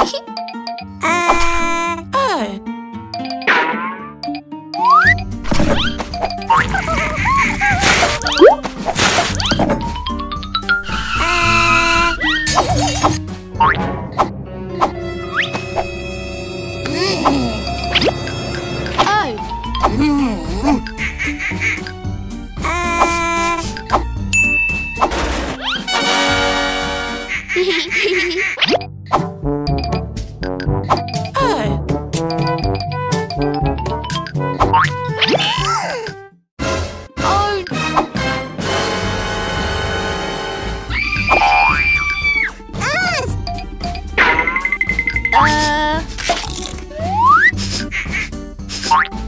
à Hey. Hey. Oh. Uh...